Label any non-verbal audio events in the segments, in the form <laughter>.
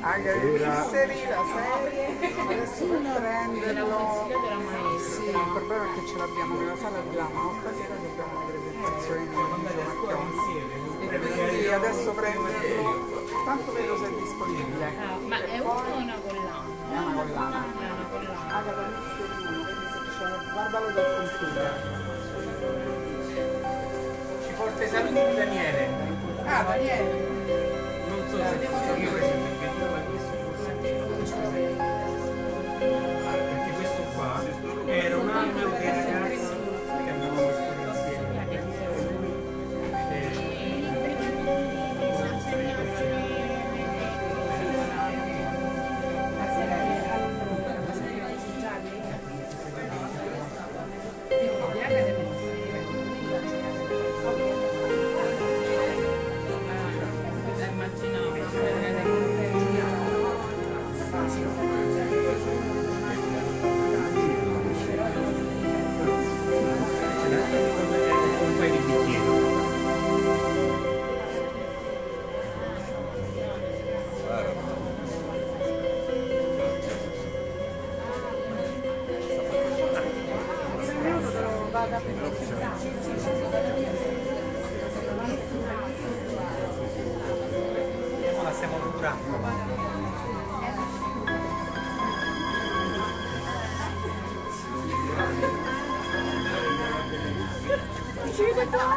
Misteri, la serie, adesso per prenderlo. Sì, il problema è che ce l'abbiamo nella sala di là, ma stasera dobbiamo una presentazione in Macchioni. E quindi adesso prenderlo, tanto vedo se è disponibile. Ah, ma è uno o una collana? È una collana. È una collana. Agata Misterino, vedi se c'è, guardalo dal computer. Ci porta i saluti di Daniele. Ah, Daniele. Non so se io era Sta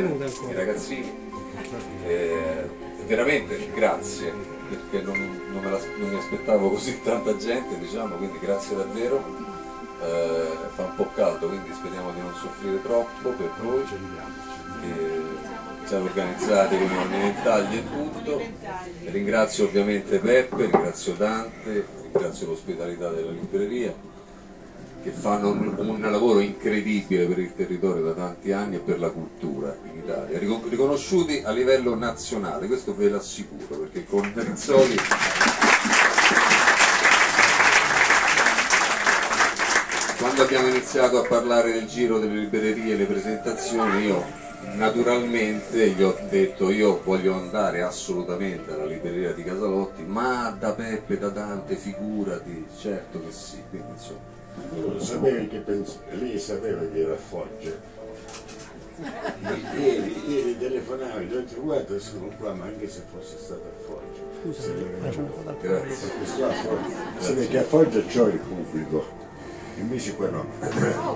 Milena. Non è con venuta ancora. I ragazzini. Eh, veramente grazie perché non, non me la- non mi aspettavo così tanta gente, diciamo, quindi grazie davvero. Eh, fa un po' caldo, quindi speriamo di non soffrire troppo per voi. Eh, siamo organizzati con i monumentali e tutto. Ringrazio ovviamente Peppe, ringrazio Dante, ringrazio l'ospitalità della libreria che fanno un, un lavoro incredibile per il territorio da tanti anni e per la cultura in Italia, Ricon- riconosciuti a livello nazionale, questo ve l'assicuro, perché con Rizzoli quando abbiamo iniziato a parlare del giro delle librerie e le presentazioni io naturalmente gli ho detto io voglio andare assolutamente alla libreria di Casalotti ma da Peppe, da Dante, figurati, certo che sì, quindi insomma Lo sapevi che pens- lei sapeva che era a Foggia. Ieri, ieri telefonavi, gli ho detto guarda sono qua, ma anche se fosse stato a Foggia. Scusa, grazie. Foggia. Sì, perché a Foggia c'ho il pubblico, invece qua no.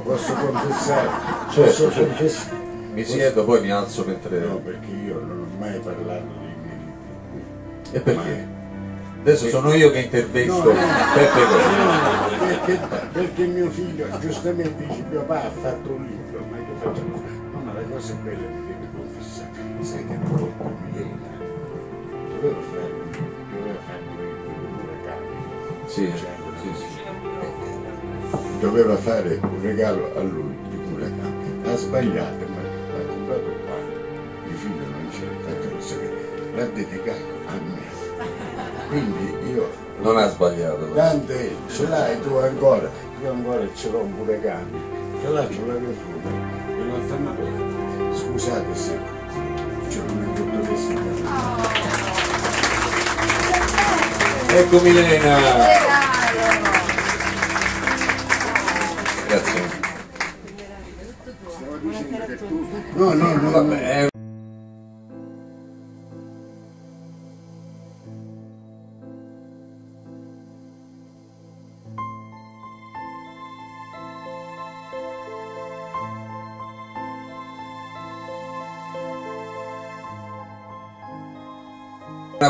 Posso confessare? Certo, posso certo. confessare? mi siedo poi mi alzo mentre... No, perché io non ho mai parlato dei miei libri. E perché? Adesso sono io che intervisto Peppe Gori. Perché, perché mio figlio giustamente dice mio papà ha fatto un libro, ma che facciamo? No, ma la cosa bella mi devi confessare, sai che non ho più miei Dovevo fare un dovevo fare un regalo. Sì, sì, sì. Doveva fare un regalo a lui di Murakami. Ha sbagliato, ma l'ha comprato qua. Mio figlio non c'era, tanto lo sapeva. l'ha dedicato. Quindi io Non ha sbagliato. Dante ce l'hai tu ancora, io ancora ce l'ho pure cani, ce l'ha sulla virtù, e non stanno bene. Scusate se c'è una dottoressa. Ecco Milena! Grazie. Stavo dicendo che tu. No, no, no, Vabbè,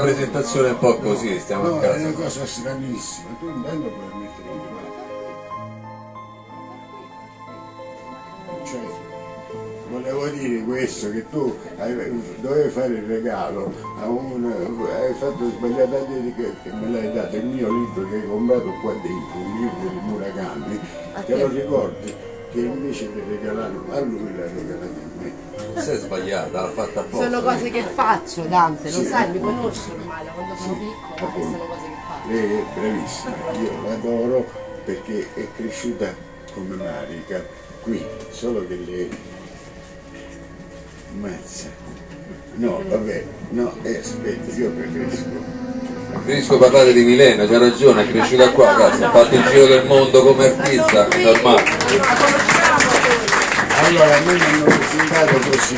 una presentazione un po' così, stiamo no, a è una casa. cosa stranissima, tu intanto puoi mettere in mano. Cioè, volevo dire questo, che tu hai- dovevi fare il regalo a un... hai fatto sbagliata a dire che, che me l'hai dato il mio libro che hai comprato qua dentro, un libro di Murakami, te lo ricordi? Che invece di regalarlo a lui l'ha regalato a me. Non sei sbagliata, l'ha fatta apposta. Sono cose che faccio, Dante, lo Sì. sai, mi conosci ormai, da quando sono piccola, queste sono cose che faccio. Lei è bravissima, io l'adoro perché è cresciuta come Marica qui, solo che lei mazza. No, vabbè, no, eh, aspetta, io preferisco. Preferisco parlare di Milena, c'ha ragione, è cresciuta qua, cazzo, ha fatto il giro del mondo come artista, è normale. Allora, a me mi hanno presentato così,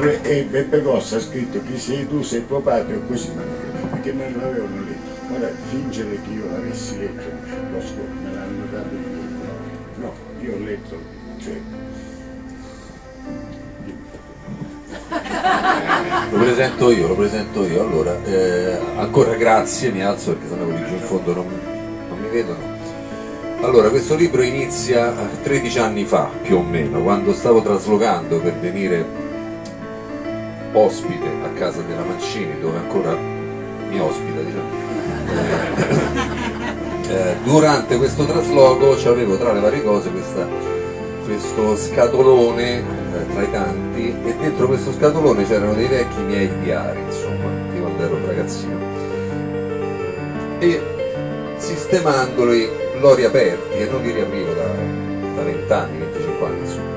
pre- e Beppe Costa ha scritto chi sei tu, sei tuo padre o così, mi hanno detto, perché me l'avevano letto. Ora, fingere che io l'avessi letto, lo scorso, me l'hanno dato il libro. No, io ho letto, cioè, Lo presento io, lo presento io. Allora, eh, ancora grazie, mi alzo perché sennò quelli giù in fondo non, non mi vedono. Allora, questo libro inizia eh, 13 anni fa, più o meno, quando stavo traslocando per venire ospite a casa della Mancini, dove ancora mi ospita, diciamo. Eh, durante questo trasloco avevo tra le varie cose questa- questo scatolone eh, tra i tanti e dentro questo scatolone c'erano dei vecchi miei diari, insomma, di quando ero ragazzino. E sistemandoli l'ho riaperti e non li riaprivo da, da 20 anni, 25 anni insomma.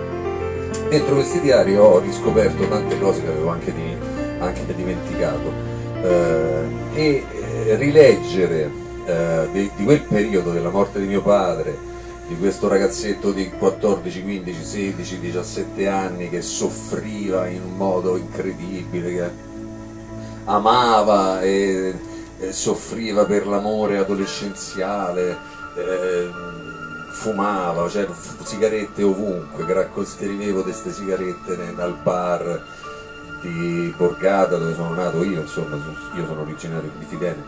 Dentro questi diari ho riscoperto tante cose che avevo anche, di- anche dimenticato Eh, e eh, rileggere eh, di, di quel periodo della morte di mio padre, di questo ragazzetto di 14, 15, 16, 17 anni che soffriva in un modo incredibile, che amava e, e soffriva per l'amore adolescenziale, eh, fumava, cioè sigarette ovunque, racco- scrivevo di queste sigarette nel- al bar di Borgata dove sono nato io, insomma, so- io sono originario di Fidene.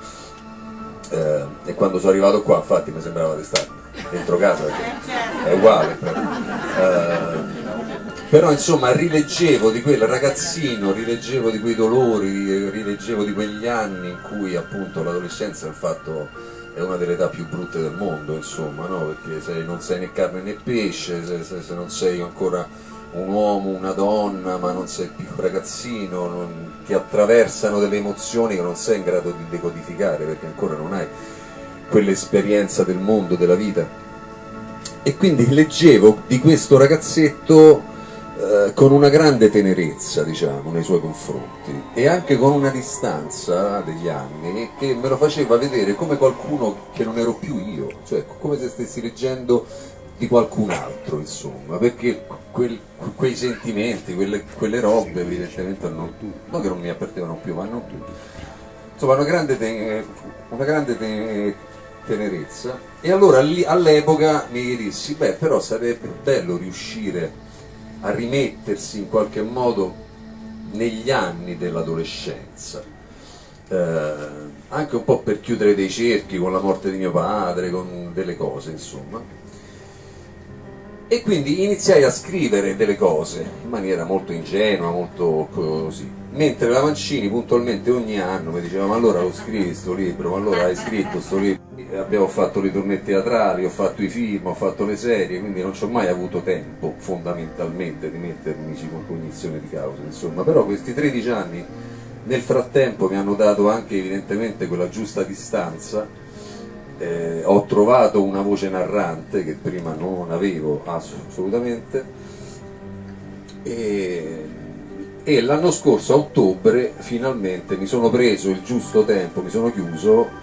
Eh, e quando sono arrivato qua infatti mi sembrava di stare dentro casa perché è uguale però. Eh, però insomma rileggevo di quel ragazzino, rileggevo di quei dolori, rileggevo di quegli anni in cui appunto l'adolescenza è il fatto è una delle età più brutte del mondo, insomma, no? Perché se non sei né carne né pesce, se, se- se non sei ancora un uomo, una donna, ma non sei più ragazzino, non- ti attraversano delle emozioni che non sei in grado di decodificare perché ancora non hai quell'esperienza del mondo, della vita. E quindi leggevo di questo ragazzetto eh, con una grande tenerezza, diciamo, nei suoi confronti e anche con una distanza degli anni che me lo faceva vedere come qualcuno che non ero più io, cioè come se stessi leggendo di qualcun altro, insomma, perché quel- quei sentimenti, quelle, quelle robe evidentemente non, non che non mi appartenevano più, ma non più. Insomma, una grande, te- una grande te- tenerezza. E allora all'epoca mi dissi, beh, però sarebbe bello riuscire a rimettersi in qualche modo negli anni dell'adolescenza. Eh, anche un po' per chiudere dei cerchi con la morte di mio padre, con delle cose, insomma. E quindi iniziai a scrivere delle cose in maniera molto ingenua, molto così. Mentre la Mancini puntualmente ogni anno mi diceva ma allora lo scrivi sto libro, ma allora hai scritto sto libro. E Abbiamo fatto le tournée teatrali, ho fatto i film, ho fatto le serie, quindi non ci ho mai avuto tempo fondamentalmente di mettermi con cognizione di causa, insomma. Però questi 13 anni Nel frattempo mi hanno dato anche evidentemente quella giusta distanza, eh, ho trovato una voce narrante che prima non avevo assolutamente e, e l'anno scorso a ottobre finalmente mi sono preso il giusto tempo, mi sono chiuso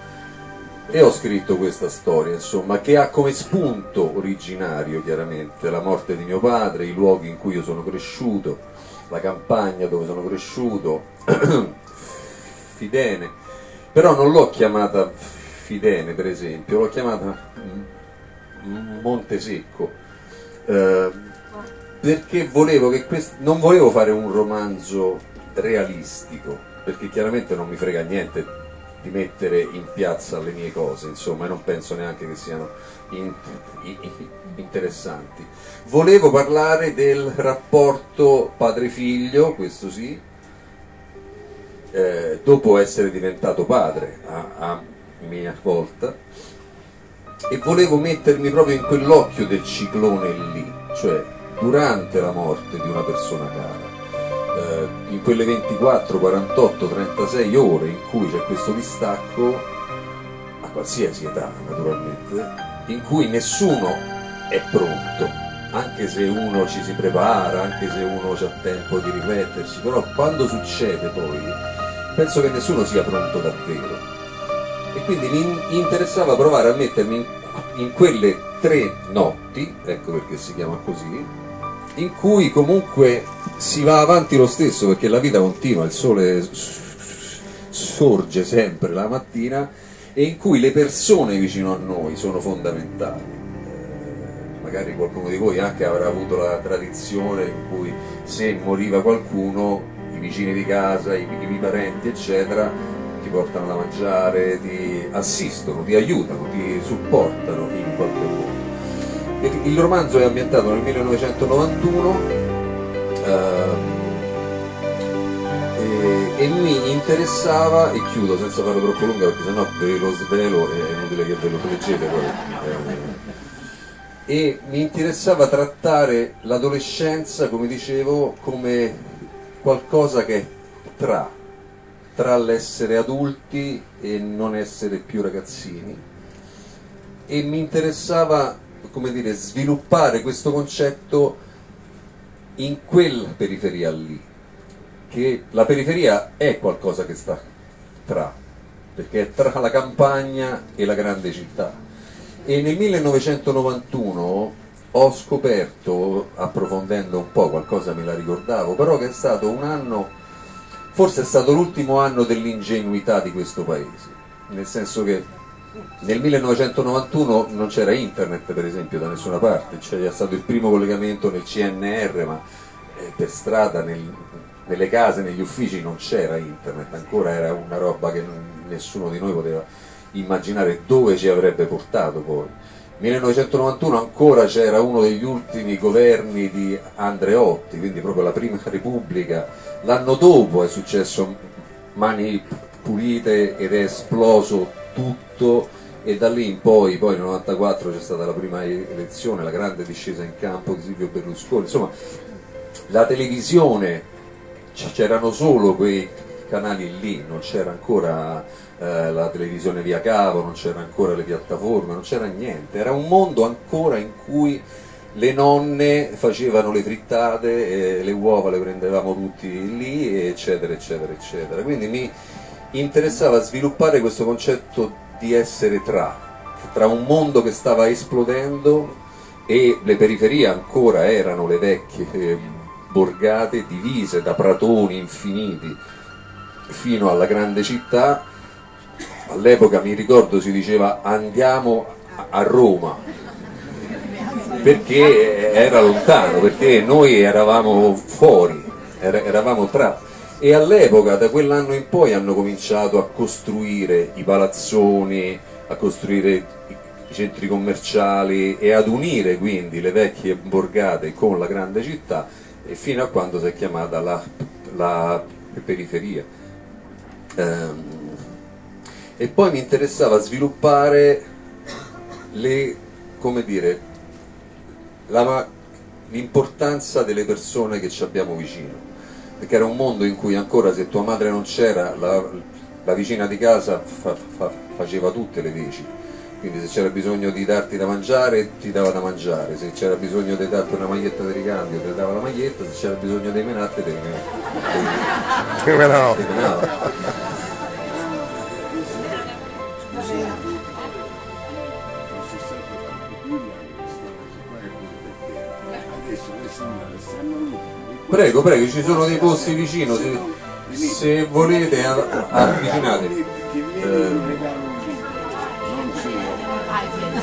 e ho scritto questa storia, insomma, che ha come spunto originario chiaramente la morte di mio padre, i luoghi in cui io sono cresciuto, la campagna dove sono cresciuto, <clears throat> Fidene, però non l'ho chiamata Fidene per esempio, l'ho chiamata Montesecco, eh, perché volevo non volevo fare un romanzo realistico, perché chiaramente non mi frega niente di mettere in piazza le mie cose, insomma, e non penso neanche che siano in- i- i- interessanti. Volevo parlare del rapporto padre-figlio, questo sì, eh, dopo essere diventato padre a, a mia volta, e volevo mettermi proprio in quell'occhio del ciclone lì, cioè durante la morte di una persona cara eh, in quelle 24, 48, 36 ore in cui c'è questo distacco, a qualsiasi età naturalmente, in cui nessuno è pronto, anche se uno ci si prepara, anche se uno ha tempo di riflettersi, però quando succede poi, penso che nessuno sia pronto davvero. E quindi mi interessava provare a mettermi in, in quelle tre notti, ecco perché si chiama così, in cui comunque si va avanti lo stesso perché la vita continua, il sole sorge sempre la mattina e in cui le persone vicino a noi sono fondamentali. Eh, magari qualcuno di voi anche avrà avuto la tradizione in cui se moriva qualcuno, i vicini di casa, i, i parenti, eccetera, ti portano da mangiare, ti assistono, ti aiutano, ti supportano in qualche modo. Il- Il romanzo è ambientato nel 1991 ehm, e, e mi interessava, e chiudo senza farlo troppo lunga perché sennò ve lo svelo e è inutile che ve lo leggete poi. eh, e mi interessava trattare l'adolescenza, come dicevo, come qualcosa che è tra, tra l'essere adulti e non essere più ragazzini e mi interessava come dire, sviluppare questo concetto in quella periferia lì, che la periferia è qualcosa che sta tra, perché è tra la campagna e la grande città. E nel 1991 ho scoperto, approfondendo un po', qualcosa me la ricordavo, però che è stato un anno, forse è stato l'ultimo anno dell'ingenuità di questo paese, nel senso che nel 1991 non c'era internet per esempio da nessuna parte, c'era stato il primo collegamento nel CNR, ma eh, per strada, nel- nelle case, negli uffici non c'era internet, ancora era una roba che nessuno di noi poteva immaginare dove ci avrebbe portato poi. 1991 ancora c'era uno degli ultimi governi di Andreotti, quindi proprio la prima <laughs> repubblica. L'anno dopo è successo Mani Pulite ed è esploso tutto e da lì in poi, poi nel 94 c'è stata la prima elezione, la grande discesa in campo di Silvio Berlusconi, insomma la televisione c'erano solo quei canali lì, non c'era ancora eh, la televisione via cavo, non c'era ancora le piattaforme, non c'era niente, era un mondo ancora in cui le nonne facevano le frittate, e le uova le prendevamo tutti lì, eccetera, eccetera, eccetera. Quindi mi interessava sviluppare questo concetto di essere tra, tra un mondo che stava esplodendo e le periferie ancora erano le vecchie eh, borgate divise da pratoni infiniti fino alla grande città. All'epoca mi ricordo si diceva andiamo a- Roma perché era lontano, perché noi eravamo fuori, era- eravamo tra. E all'epoca, da quell'anno in poi, hanno cominciato a costruire i palazzoni, a costruire i centri commerciali e ad unire quindi le vecchie borgate con la grande città e fino a quando si è chiamata la, la periferia. Ehm, e poi mi interessava sviluppare le, dire, l'importanza delle persone che ci abbiamo vicino. Perché era un mondo in cui ancora se tua madre non c'era, la, la vicina di casa fa- fa- faceva tutte le veci. Quindi se c'era bisogno di darti da mangiare, ti dava da mangiare, se c'era bisogno di darti una maglietta di ricambio, ti dava la maglietta, se c'era bisogno di menarti, te menava. adesso le signore stanno lì Prego, prego, ci sono dei posti vicino, se, se volete avvicinatevi.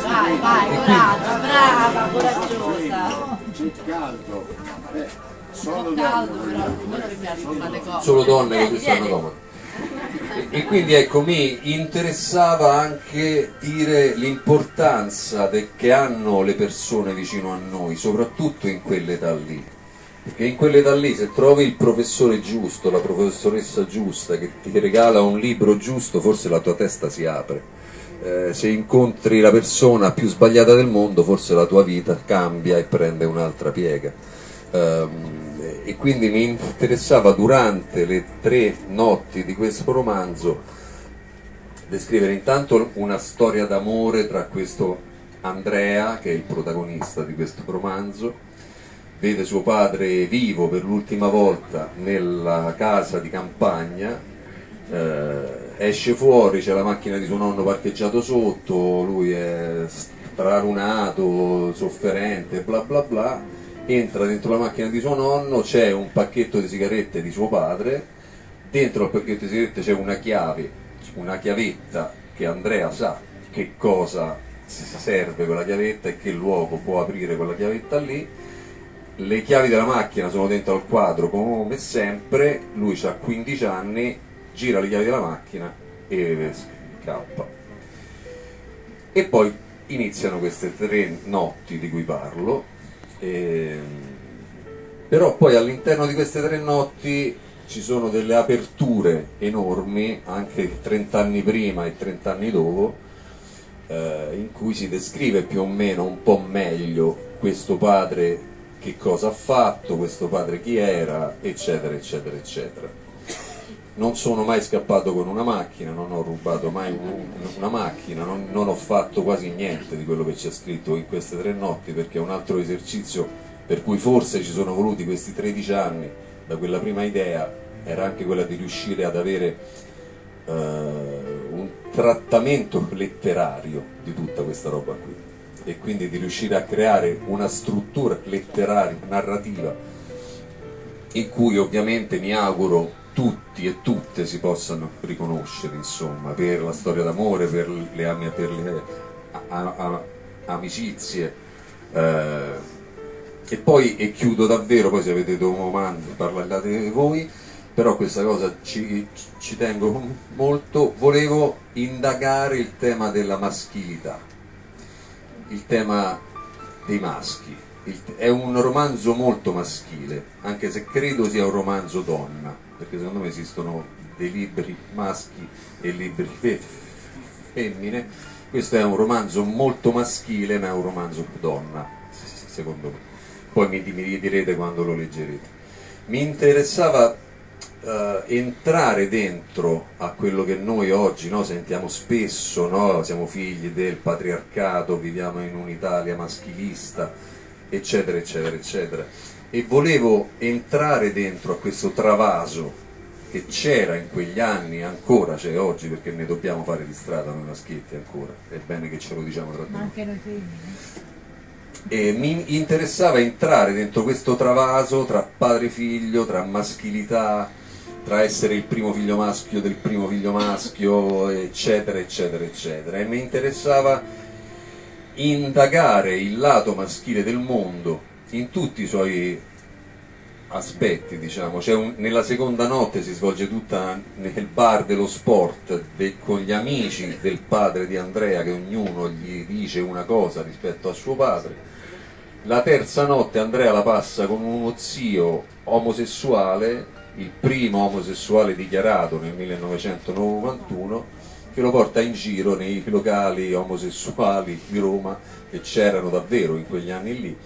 Vai, vai, coraggio, brava, coraggiosa. c'è caldo eh, solo caldo, donne però, a me non mi piace fare cose. solo donne che ti stanno comode. E, quindi ecco, mi interessava anche dire l'importanza che hanno le persone vicino a noi, soprattutto in quell'età lì. Perché in quell'età lì se trovi il professore giusto, la professoressa giusta che ti regala un libro giusto, forse la tua testa si apre. Eh, se incontri la persona più sbagliata del mondo, forse la tua vita cambia e prende un'altra piega. Ehm, e quindi mi interessava durante le tre notti di questo romanzo descrivere intanto una storia d'amore tra questo Andrea, che è il protagonista di questo romanzo, vede suo padre vivo per l'ultima volta nella casa di campagna, eh, esce fuori, c'è la macchina di suo nonno parcheggiato sotto, lui è stralunato, sofferente, bla bla bla, entra dentro la macchina di suo nonno, c'è un pacchetto di sigarette di suo padre, dentro il pacchetto di sigarette c'è una chiave, una chiavetta che Andrea sa che cosa serve quella chiavetta e che luogo può aprire quella chiavetta lì. Le chiavi della macchina sono dentro al quadro come sempre, lui ha 15 anni, gira le chiavi della macchina e scappa. E poi iniziano queste tre notti di cui parlo, ehm, però poi all'interno di queste tre notti ci sono delle aperture enormi, anche 30 anni prima e 30 anni dopo, eh, in cui si descrive più o meno un po' meglio questo padre che cosa ha fatto, questo padre? Chi era, eccetera, eccetera, eccetera. Non sono mai scappato con una macchina, non ho rubato mai un- una macchina, non, non ho fatto quasi niente di quello che c'è scritto in queste tre notti perché è un altro esercizio per cui forse ci sono voluti questi 13 anni da quella prima idea, era anche quella di riuscire ad avere eh, un trattamento letterario di tutta questa roba qui e quindi di riuscire a creare una struttura letteraria, narrativa in cui ovviamente mi auguro tutti e tutte si possano riconoscere insomma per la storia d'amore, per le, per le a- a- amicizie eh, e poi e chiudo davvero, poi se avete domande parlate voi, però questa cosa ci, ci tengo molto, volevo indagare il tema della maschilità, il tema dei maschi. È un romanzo molto maschile, anche se credo sia un romanzo donna, perché secondo me esistono dei libri maschi e libri <laughs> fe- femmine. Questo è un romanzo molto maschile, ma è un romanzo donna, secondo me. Poi mi, mi direte quando lo leggerete. Mi interessava eh, entrare dentro a quello che noi oggi no, sentiamo spesso, no? siamo figli del patriarcato, viviamo in un'Italia maschilista, eccetera, eccetera, eccetera. E volevo entrare dentro a questo travaso che c'era in quegli anni, ancora c'è oggi, perché ne dobbiamo fare di strada noi maschietti ancora, è bene che ce lo diciamo tra di noi Anche noi femmine. e mi interessava entrare dentro questo travaso tra padre e figlio, tra maschilità, tra essere il primo figlio maschio del primo figlio maschio, eccetera, eccetera, eccetera. E mi interessava indagare il lato maschile del mondo in tutti i suoi aspetti, diciamo. Un- nella seconda notte si svolge tutta nel bar dello sport de- con gli amici del padre di Andrea che ognuno gli dice una cosa rispetto a suo padre. La terza notte Andrea la passa con uno zio omosessuale, il primo omosessuale dichiarato nel 1991, che lo porta in giro nei locali omosessuali di Roma che c'erano davvero in quegli anni lì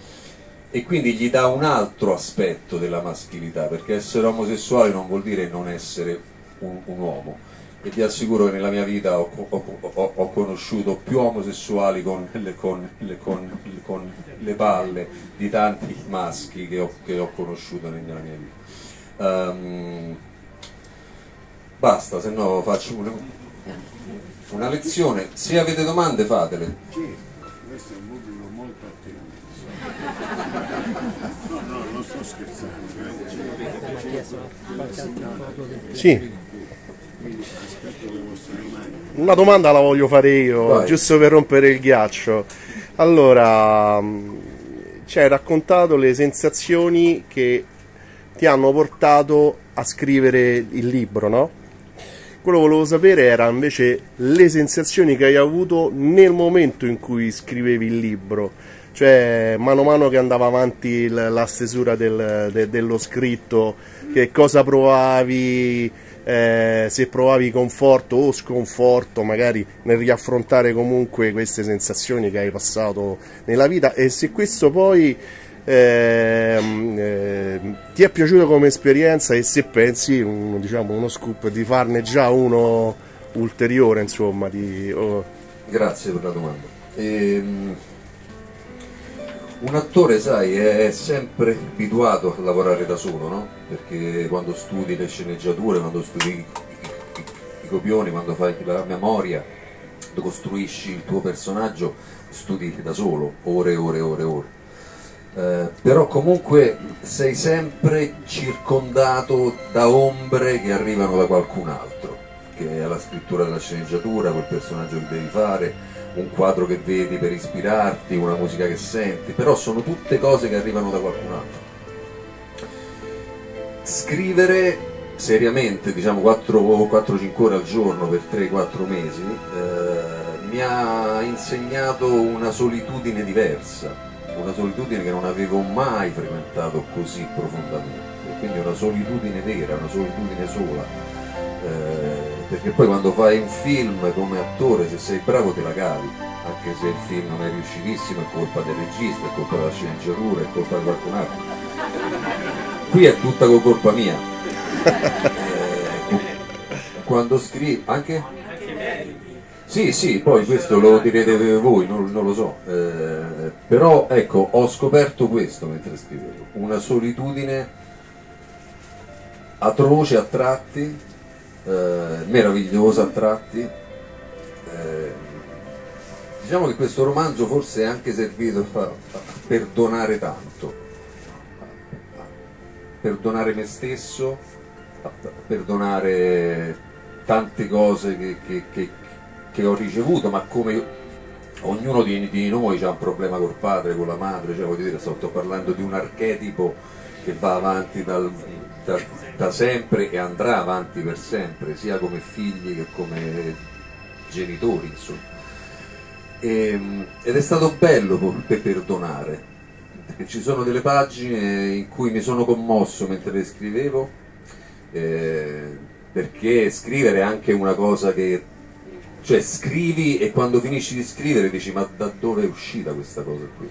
e quindi gli dà un altro aspetto della maschilità, perché essere omosessuale non vuol dire non essere un, un uomo. E vi assicuro che nella mia vita ho, ho- ho- ho conosciuto più omosessuali con le, con le- con- con le palle di tanti maschi che ho, che ho conosciuto nella mia vita. Ehm, basta, se no faccio una, una lezione. Se avete domande fatele. Sì, questo è un pubblico molto attento. No, no, non sto scherzando. eh. Sì, una domanda la voglio fare io, Vai. giusto per rompere il ghiaccio. Allora, mh, ci hai raccontato le sensazioni che ti hanno portato a scrivere il libro, no? Quello che volevo sapere era invece le sensazioni che hai avuto nel momento in cui scrivevi il libro, cioè mano a mano che andava avanti la stesura del- de- dello scritto, che cosa provavi, eh, se provavi conforto o sconforto magari nel riaffrontare comunque queste sensazioni che hai passato nella vita e se questo poi ehm, ti è piaciuto come esperienza e se pensi, un- diciamo, uno scoop di farne già uno ulteriore, insomma, di, oh, Grazie per la domanda. Ehm, un attore, sai, è sempre abituato a lavorare da solo, no? Perché quando studi le sceneggiature, quando studi i, i- i copioni, quando fai la memoria, costruisci il tuo personaggio, studi da solo, ore ore ore ore. Eh, però comunque sei sempre circondato da ombre che arrivano da qualcun altro, che è la scrittura della sceneggiatura, quel personaggio che devi fare, un quadro che vedi per ispirarti, una musica che senti, però sono tutte cose che arrivano da qualcun altro. Scrivere seriamente, diciamo 4-5 ore al giorno per 3-4 mesi, eh, mi ha insegnato una solitudine diversa, una solitudine che non avevo mai frequentato così profondamente, quindi una solitudine vera, una solitudine sola. Eh, perché poi quando fai un film come attore, se sei bravo te la cavi, anche se il film non è riuscitissimo, è colpa del regista, è colpa della sceneggiatura, è colpa di qualcun altro. Qui è tutta co- colpa mia. <laughs> Eh, quando scrivi anche? Sì, sì, poi questo lo direte voi, non, non lo so. Eh, però ecco, ho scoperto questo mentre scrivevo, una solitudine atroce a tratti, eh, meravigliosa a tratti. Eh, diciamo che questo romanzo forse è anche servito a, a perdonare tanto, a perdonare me stesso, a perdonare tante cose che, che- che- che ho ricevuto, ma come ognuno di, di noi ha un problema col padre, con la madre, cioè dire, sto, parlando di un archetipo che va avanti dal- da, da sempre e andrà avanti per sempre, sia come figli che come genitori, insomma. Ehm, ed è stato bello per perdonare, perché ci sono delle pagine in cui mi sono commosso mentre le scrivevo, eh, perché scrivere è anche una cosa che cioè scrivi e quando finisci di scrivere dici ma da dove è uscita questa cosa qui?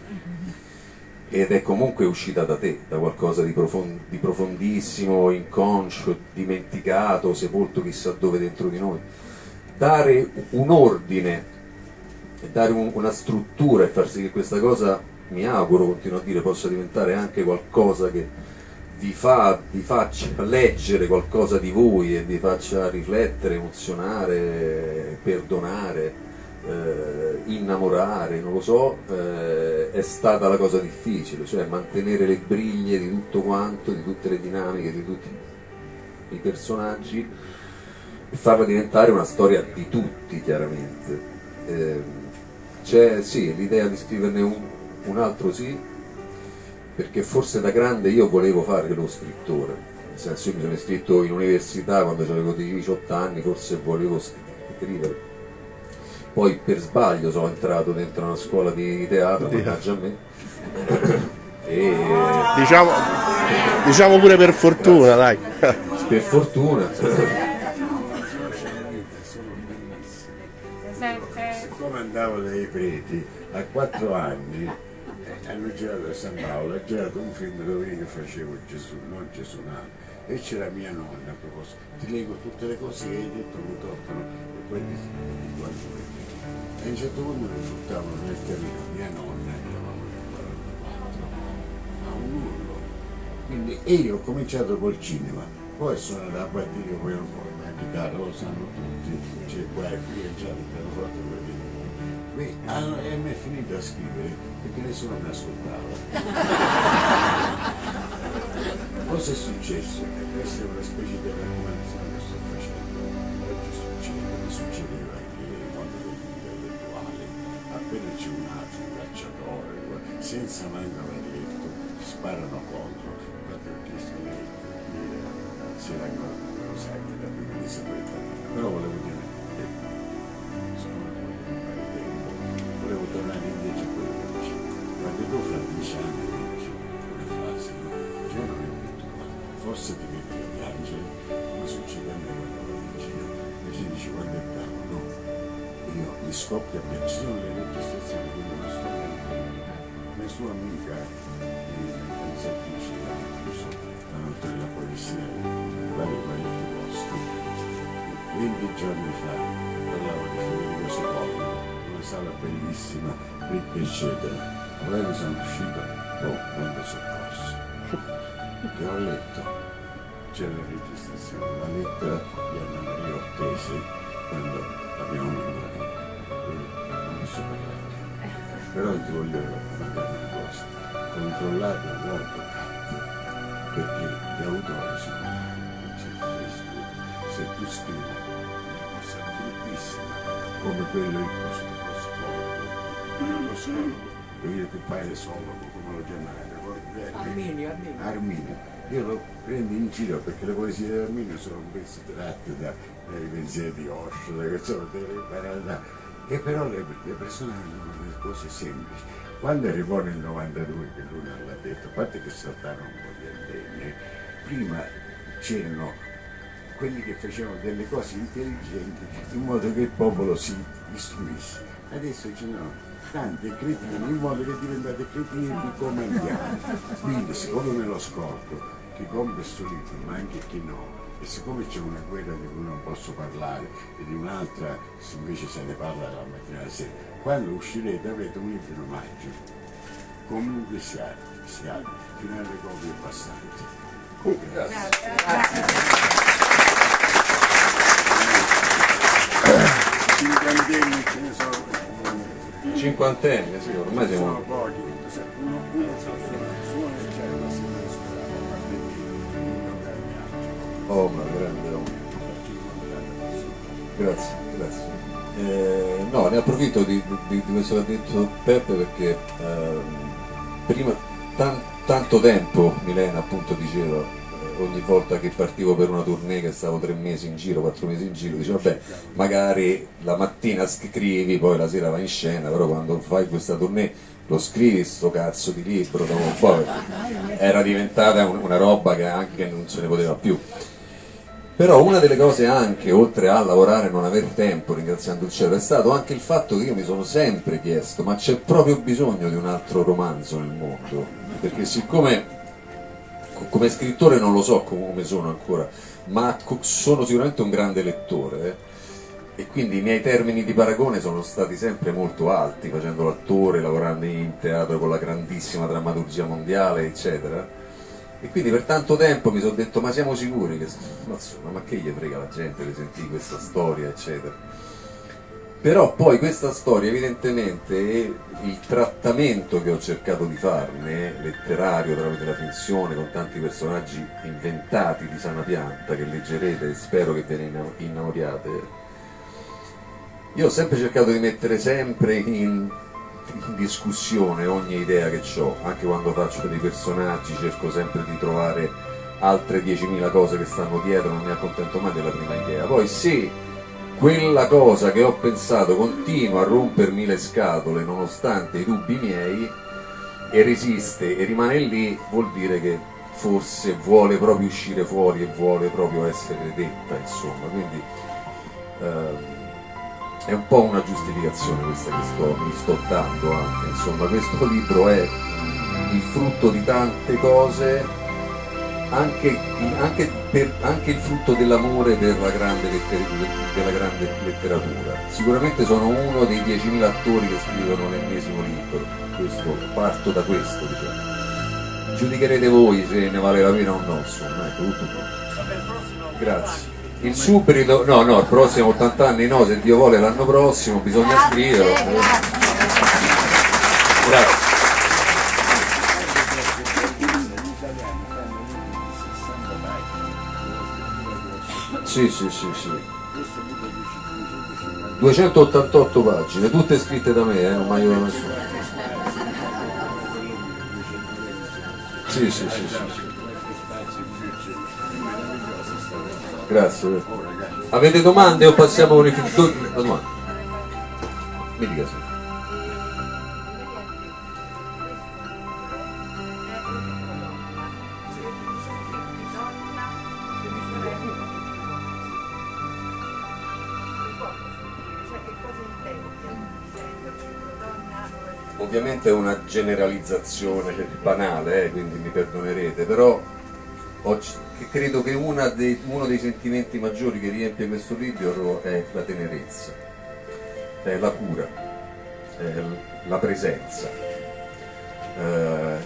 Ed è comunque uscita da te, da qualcosa di, profon- di profondissimo, inconscio, dimenticato, sepolto chissà dove dentro di noi. Dare un ordine, dare un- una struttura e far sì che questa cosa, mi auguro, continuo a dire, possa diventare anche qualcosa che vi, fa, vi faccia leggere qualcosa di voi e vi faccia riflettere, emozionare, perdonare, eh, innamorare, non lo so, eh, è stata la cosa difficile, cioè mantenere le briglie di tutto quanto, di tutte le dinamiche, di tutti i personaggi e farla diventare una storia di tutti, chiaramente. Eh, c'è sì, l'idea di scriverne un, un altro sì, perché forse da grande io volevo fare lo scrittore, nel senso io mi sono iscritto in università quando avevo 18 anni, forse volevo scrivere. Poi per sbaglio sono entrato dentro una scuola di teatro, mannaggia a me. <coughs> E diciamo, diciamo pure per fortuna, dai. per fortuna Sette. Siccome andavo dai preti, a quattro anni a San Paolo, ha girato un film dove io facevo Gesù, non Gesù Nato. E c'era mia nonna a proposito, ti leggo tutte le cose che hai detto mi toccano e poi ti ti guardo perché. E a un certo punto mi buttavano nel terreno mia nonna, eravamo nel 44, a un urlo. Quindi e io ho cominciato col cinema, poi sono andato a partire poi un po' la chitarra, lo sanno tutti, c'è qua e qui e già l'abbiamo fatto per dire. Beh, allora, e mi è finito a scrivere perché nessuno mi ascoltava. <laughs> Cosa è successo? E questa è una specie di raccomandazione che sto facendo. Oggi succede, come succedeva anche quando ero intellettuale. Appena c'è un altro, un cacciatore, senza manco aver letto, sparano contro. A lei se era lo sai che da prima di sapere però volevo dire che sono Dieci anni dici una frase, no? Cioè non è tua, forse ti vedi gli angeli, come succede a me quando in giro, invece dici quando è bravo, no? Io mi scoppia a ci sono le registrazioni, non sto mentendo. Una sua amica, pensatrice, la notte della poesia, in vari parecchi posti, 20 giorni fa parlavo di Federico II, una sala bellissima, ricca eccetera. Allora sono uscito, oh, quando soccorso. Che ho letto, c'era la registrazione, la lettera di Anna Maria Ottese quando abbiamo mandato. Non posso parlare. Però ti voglio raccontare una cosa. Controllate molto perché gli autori sono c'è Facebook, se tu scrivi una cosa bruttissima come quello il coso dello psicologo, lo psicologo, io che fai l'esologo, come lo chiamate, Arminio, Arminio. Arminio. Io lo prendo in giro perché le poesie di Arminio sono un pezzo tratte da- dai pensieri di Osho, che sono delle banalità, che però le, le persone hanno delle cose semplici. Quando arrivò nel 92, che lui non l'ha detto, a parte che saltarono un po' di antenne, prima c'erano quelli che facevano delle cose intelligenti in modo che il popolo si istruisse. Adesso ci tanti cretini in modo che diventate cretini come andiamo. Quindi siccome me lo scordo, chi compra questo libro, ma anche chi no, e siccome c'è una guerra di cui non posso parlare e di un'altra se invece se ne parla la mattina e la sera, quando uscirete avrete un libro in omaggio. Comunque sia, sia fino alle copie passanti. Cinquantenni ce ne sono, Cinquantenni, sì, ormai sono siamo... pochi. Uno, uno suona, suona e c'è una sinistra, ma perché. Oh, ma grande uomo. Grazie, grazie. Eh, no, ne approfitto di, di- di questo che ha detto Peppe perché ehm, prima, tan- tanto tempo Milena appunto diceva, eh, ogni volta che partivo per una tournée che stavo tre mesi in giro, quattro mesi in giro, diceva vabbè, magari la mattina scrivi, poi la sera vai in scena, però quando fai questa tournée lo scrivi sto cazzo di libro, dopo un po' <laughs> era diventata un- una roba che anche non se ne poteva più. Però una delle cose anche, oltre a lavorare e non aver tempo, ringraziando il cielo, è stato anche il fatto che io mi sono sempre chiesto, ma c'è proprio bisogno di un altro romanzo nel mondo? Perché siccome co- come scrittore non lo so come sono ancora, ma sono sicuramente un grande lettore eh, e quindi i miei termini di paragone sono stati sempre molto alti, facendo l'attore, lavorando in teatro con la grandissima drammaturgia mondiale, eccetera. E quindi per tanto tempo mi sono detto ma siamo sicuri che ma, insomma, ma che gli frega la gente di sentire questa storia eccetera però poi questa storia evidentemente il trattamento che ho cercato di farne letterario tramite la finzione con tanti personaggi inventati di sana pianta che leggerete e spero che ve ne inna- innamoriate io ho sempre cercato di mettere sempre in, in discussione ogni idea che ho, anche quando faccio dei personaggi cerco sempre di trovare altre 10.000 cose che stanno dietro, non mi accontento mai della prima idea. Poi se quella cosa che ho pensato continua a rompermi le scatole nonostante i dubbi miei e resiste e rimane lì, vuol dire che forse vuole proprio uscire fuori e vuole proprio essere detta, insomma. Quindi ehm, è un po' una giustificazione questa che sto, mi sto dando anche, insomma questo libro è il frutto di tante cose, anche, anche per- anche il frutto dell'amore per la grande, letter- della grande letteratura. Sicuramente sono uno dei 10.000 attori che scrivono l'ennesimo libro, questo, parto da questo diciamo. Giudicherete voi se ne vale la pena o no, insomma, ecco tutto qua. Grazie. Il subito, no, no, il prossimo 80 anni no, se Dio vuole l'anno prossimo bisogna scriverlo. Grazie. Sì, sì, sì, sì. 288 pagine, tutte scritte da me, eh, non mi aiuta nessuno. Sì, sì, sì, sì. Grazie. Avete domande o passiamo con i film? Mi dica sì. Generalizzazione banale, eh, quindi mi perdonerete, però ho- credo che dei- uno dei sentimenti maggiori che riempie questo libro è la tenerezza, è la cura, è la presenza, eh,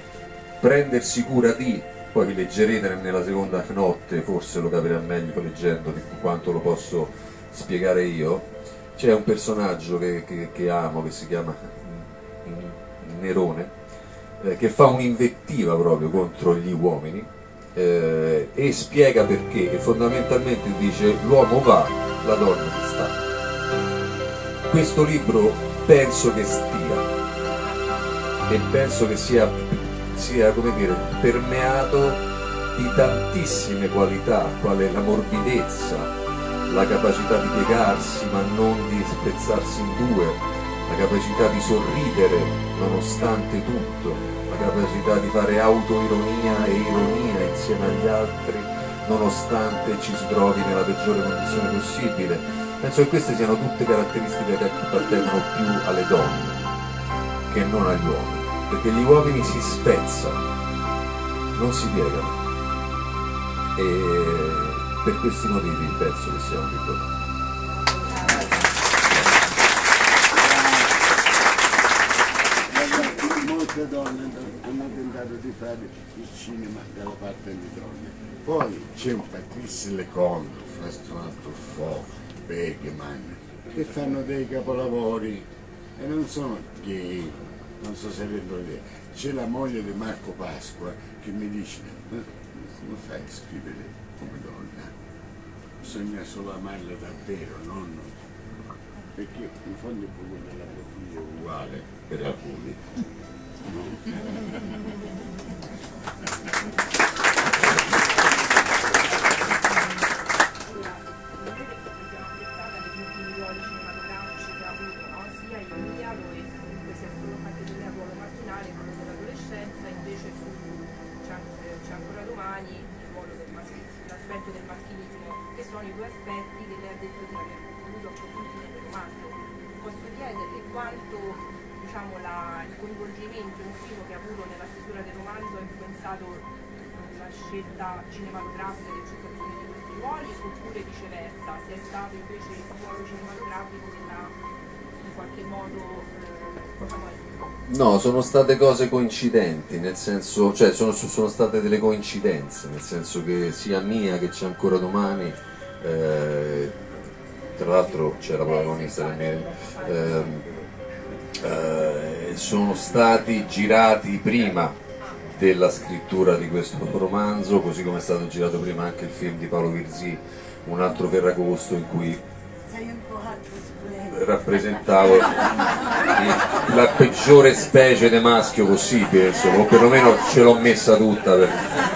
prendersi cura di, poi leggerete nella seconda notte, forse lo capirà meglio leggendo di quanto lo posso spiegare io, c'è un personaggio che, che- che amo che si chiama Nerone, eh, che fa un'invettiva proprio contro gli uomini eh, e spiega perché, che fondamentalmente dice l'uomo va, la donna sta. Questo libro penso che stia e penso che sia, sia come dire, permeato di tantissime qualità, quale la morbidezza, la capacità di piegarsi ma non di spezzarsi in due, la capacità di sorridere nonostante tutto, la capacità di fare autoironia e ironia insieme agli altri nonostante ci si trovi nella peggiore condizione possibile. Penso che queste siano tutte caratteristiche che appartengono più alle donne che non agli uomini, perché gli uomini si spezzano, non si piegano e per questi motivi penso che sia un libro. Molte donne hanno tentato di fare il cinema dalla parte delle donne. Poi c'è un Patrice Leconte, François Truffaut, Begeman, che fanno dei capolavori e non sono gay, non so se rendo l'idea. C'è la moglie di Marco Pasqua che mi dice, "Ma come fai a scrivere come donna? Bisogna solo amarla davvero, non... Perché in fondo il fuoco della profilo è uguale per alcuni. Thank <laughs> <laughs> you. No, sono state cose coincidenti, nel senso, cioè sono, sono state delle coincidenze, nel senso che sia mia che c'è ancora domani, eh, tra l'altro c'è la protagonista del mio, ehm, eh, sono stati girati prima della scrittura di questo romanzo, così come è stato girato prima anche il film di Paolo Virzì, un altro Ferragosto in cui rappresentavo la peggiore specie di maschio possibile, insomma, o perlomeno ce l'ho messa tutta per,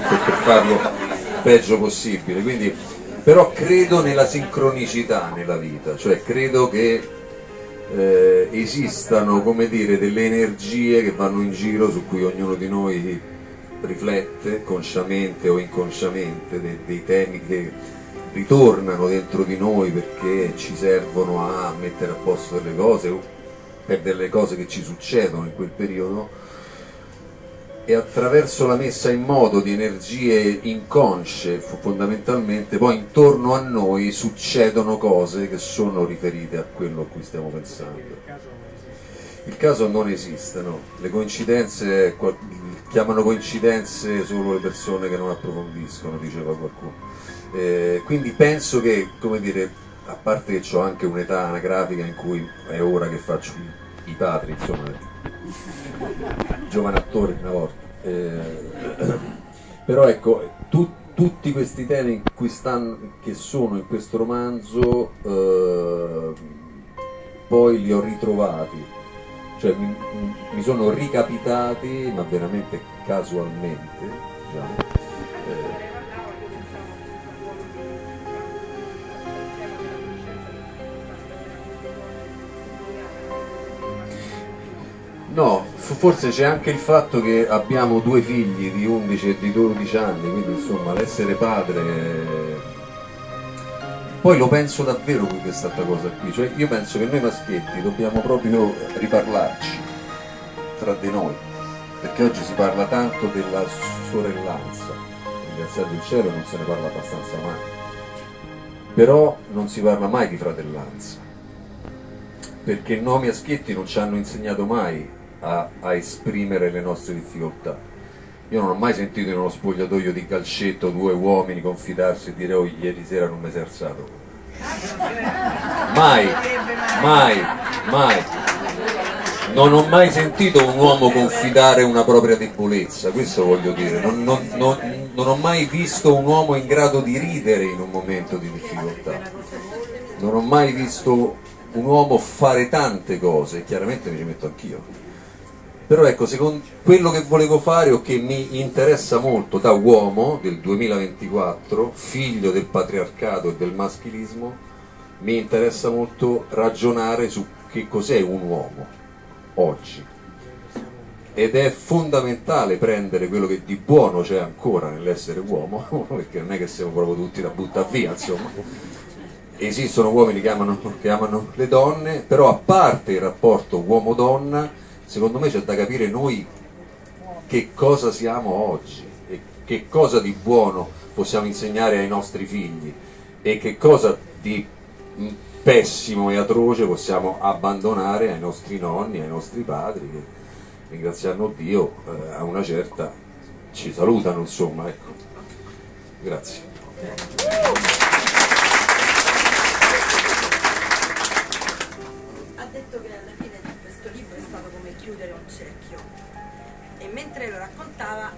per- per farlo peggio possibile. Quindi, però credo nella sincronicità nella vita, cioè credo che eh, esistano come dire, delle energie che vanno in giro su cui ognuno di noi riflette consciamente o inconsciamente dei, dei temi che ritornano dentro di noi perché ci servono a mettere a posto delle cose o per delle cose che ci succedono in quel periodo e attraverso la messa in moto di energie inconsce fondamentalmente poi intorno a noi succedono cose che sono riferite a quello a cui stiamo pensando. Il caso non esiste, no? Le coincidenze chiamano coincidenze solo le persone che non approfondiscono, diceva qualcuno. Eh, quindi penso che, come dire, a parte che ho anche un'età anagrafica in cui è ora che faccio i, i padri, insomma, <laughs> giovane attore una volta. Eh, però ecco, tu- tutti questi temi stanno, che sono in questo romanzo, eh, poi li ho ritrovati, cioè mi, mi sono ricapitati, ma veramente casualmente, diciamo. No, forse c'è anche il fatto che abbiamo due figli di 11 e di 12 anni, quindi insomma l'essere padre... Poi lo penso davvero con questa cosa qui, cioè io penso che noi maschietti dobbiamo proprio riparlarci tra di noi, perché oggi si parla tanto della sorellanza, ringraziato il cielo non se ne parla abbastanza mai, però non si parla mai di fratellanza perché noi maschietti non ci hanno insegnato mai a, a esprimere le nostre difficoltà. Io non ho mai sentito in uno spogliatoio di calcetto due uomini confidarsi e dire oh ieri sera non mi sei alzato. Mai, mai, mai. Non ho mai sentito un uomo confidare una propria debolezza, questo voglio dire. Non, non- non- non ho mai visto un uomo in grado di ridere in un momento di difficoltà. Non ho mai visto un uomo fare tante cose, chiaramente mi ci metto anch'io. Però ecco, secondo quello che volevo fare o che mi interessa molto da uomo del 2024, figlio del patriarcato e del maschilismo, mi interessa molto ragionare su che cos'è un uomo oggi. Ed è fondamentale prendere quello che di buono c'è ancora nell'essere uomo, <laughs> perché non è che siamo proprio tutti da buttare via, insomma esistono uomini che amano, che amano le donne, però a parte il rapporto uomo-donna, secondo me c'è da capire noi che cosa siamo oggi e che cosa di buono possiamo insegnare ai nostri figli e che cosa di pessimo e atroce possiamo abbandonare ai nostri nonni, ai nostri padri che ringraziando Dio eh, a una certa ci salutano insomma ecco. grazie e mentre lo raccontava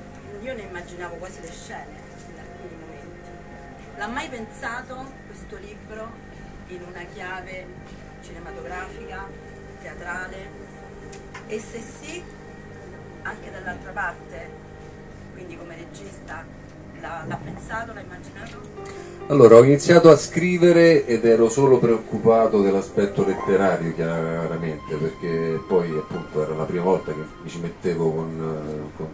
io ne immaginavo quasi le scene in alcuni momenti. L'ha mai pensato questo libro in una chiave cinematografica, teatrale? E se sì, anche dall'altra parte, quindi come regista, l'ha, pensato, l'ha immaginato? Allora, ho iniziato a scrivere ed ero solo preoccupato dell'aspetto letterario, chiaramente, perché poi appunto era la prima volta che mi ci mettevo con... eh, con-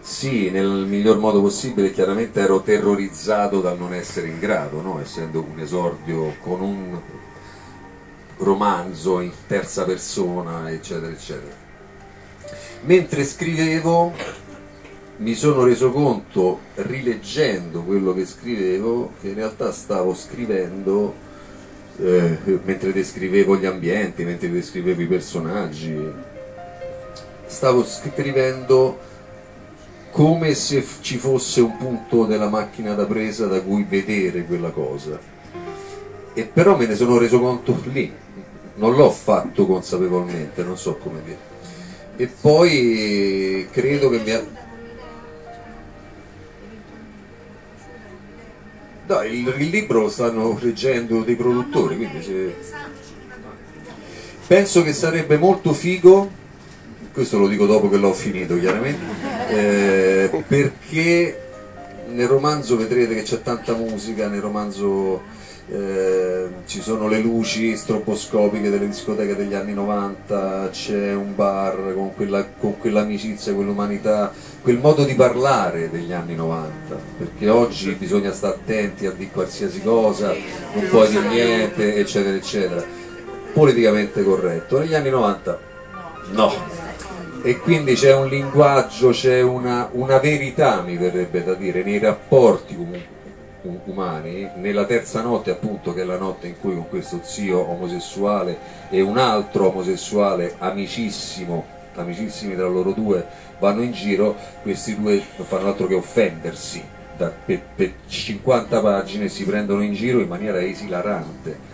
Sì, nel miglior modo possibile, chiaramente ero terrorizzato dal non essere in grado, no? essendo un esordio con un romanzo in terza persona, eccetera, eccetera. Mentre scrivevo mi sono reso conto, rileggendo quello che scrivevo, che in realtà stavo scrivendo eh, mentre descrivevo gli ambienti, mentre descrivevo i personaggi, stavo scrivendo come se ci fosse un punto della macchina da presa da cui vedere quella cosa. E però me ne sono reso conto lì, non l'ho fatto consapevolmente, non so come dire. E poi credo che mi No, il, il libro lo stanno leggendo dei produttori, quindi se... penso che sarebbe molto figo, questo lo dico dopo che l'ho finito chiaramente, eh, perché nel romanzo vedrete che c'è tanta musica, nel romanzo eh, ci sono le luci stroboscopiche delle discoteche degli anni 90, c'è un bar con, quella, con quell'amicizia, quell'umanità, quel modo di parlare degli anni 90, perché oggi bisogna stare attenti a di qualsiasi cosa, non puoi dire niente, eccetera, eccetera. Politicamente corretto. Negli anni 90 no. E quindi c'è un linguaggio, c'è una, una verità, mi verrebbe da dire, nei rapporti comunque umani, nella terza notte appunto che è la notte in cui con questo zio omosessuale e un altro omosessuale amicissimo, amicissimi tra loro due, vanno in giro, questi due non fanno altro che offendersi da- per, per 50 pagine si prendono in giro in maniera esilarante.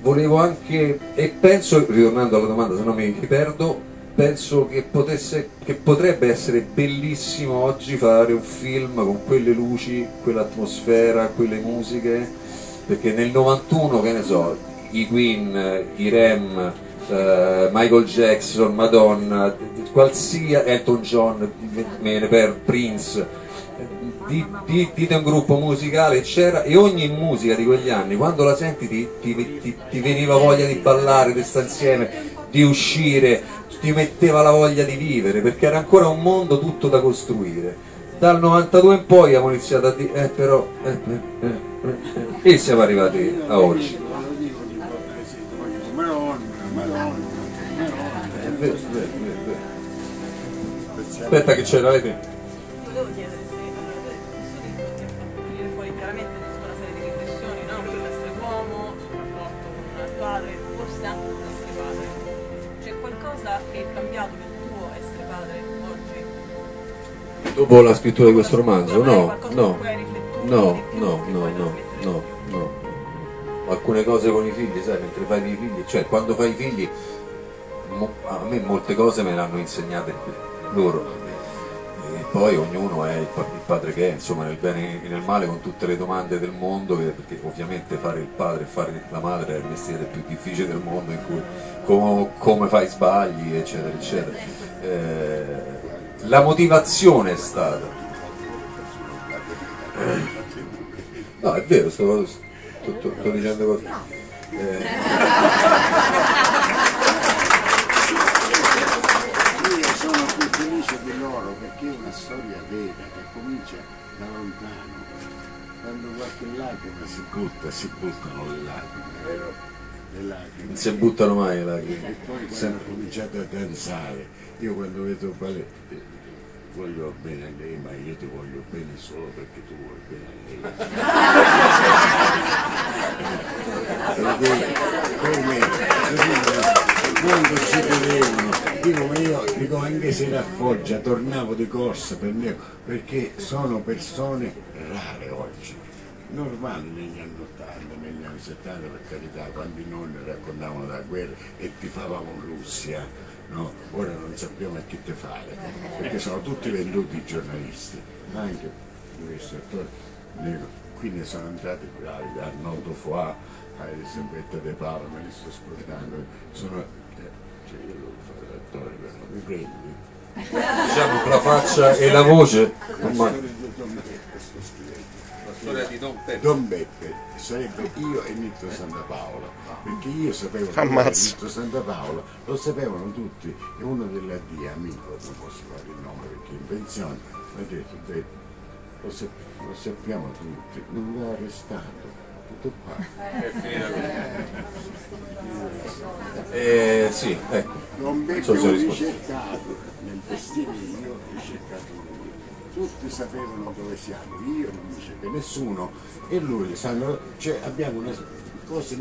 Volevo anche, e penso, ritornando alla domanda, se no mi perdo, penso che, potesse, che potrebbe essere bellissimo oggi fare un film con quelle luci, quell'atmosfera, quelle musiche, perché nel 91, che ne so, i Queen, i Rem, eh, Michael Jackson, Madonna, qualsiasi Elton John, per Prince, di- di- dite un gruppo musicale c'era e ogni musica di quegli anni quando la senti ti, ti- ti- ti veniva voglia di ballare, di stare insieme, di uscire, ti metteva la voglia di vivere perché era ancora un mondo tutto da costruire. Dal 92 in poi abbiamo iniziato a dire, eh però, eh, eh, eh, eh, e siamo arrivati a oggi. Lo dico di volte, sì, poi Dopo la scrittura di questo romanzo? No, no, no, no, no, no, no, no. Alcune cose con i figli, sai, mentre fai dei figli, cioè quando fai i figli, a me molte cose me le hanno insegnate loro. E poi ognuno è il, pa- il padre che è, insomma, nel bene e nel male, con tutte le domande del mondo, perché ovviamente fare il padre e fare la madre è il mestiere più difficile del mondo, in cui come, come fai sbagli, eccetera, eccetera. Eh, la motivazione è stata. No, è vero, sto, sto- sto- sto dicendo cose. Eh, Io sono più felice di loro perché è una storia vera che comincia da lontano. Quando qualche lacrima si butta, si buttano le lacrime, vero? Le lacrime. non si buttano mai là. E poi quando ho cominciato a danzare, io quando vedo quale voglio bene a lei, ma io ti voglio bene solo perché tu vuoi bene a lei. <laughs> Come, quando ci vedevano, dico, ma io dico anche se era a Foggia, tornavo di corsa, prendevo, perché sono persone rare oggi. Normali negli anni 80, negli anni 70 per carità, quando i nonni raccontavano della guerra e tifavamo Russia, no? ora non sappiamo a chi te fare, perché sono tutti venduti i giornalisti, anche questo attore nero. Qui ne sono entrati bravi, da Arnoldo Foà a Elisabetta De Paolo, me li sto scordando, sono, eh, cioè io devo fare l'attore, però non mi prendi. <laughs> Diciamo con la faccia e la voce. La storia di Don Peppe. Don Beppe sarebbe io e Nitto Santa Paola, perché io sapevo che. Nitto Santa Paola lo sapevano tutti e uno della D, amico, non posso fare il nome perché è in pensione, mi ha detto, Beppe, lo, sap- lo sappiamo tutti, non va arrestato, tutto qua. Eh, sì, ecco. Ho risposto. ricercato nel vestimino, ho ricercato lui. Tutti sapevano dove siamo, io non mi cerca nessuno e lui sanno, cioè abbiamo una cosa,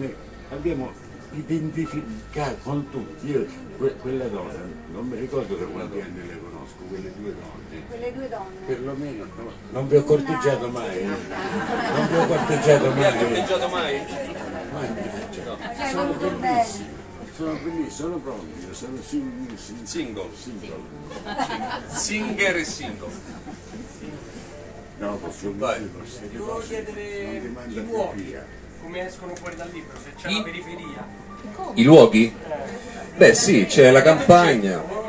abbiamo identificato con tutti. Io que- quella donna, non mi ricordo da quanti anni le conosco, quelle due donne. Quelle due donne. Perlomeno no, non vi ho corteggiato mai, eh. non vi ho corteggiato mai. mai? Mai corteggiato. Cioè, Sono molto bellissimi, sono bellissimi, sono pronti, sono sing- sing- Single. single. Singer e single. No, ti Volevo posso- non ti chiedere i luoghi, come escono fuori dal libro, se c'è I- una periferia. I luoghi? Beh sì, c'è la campagna. La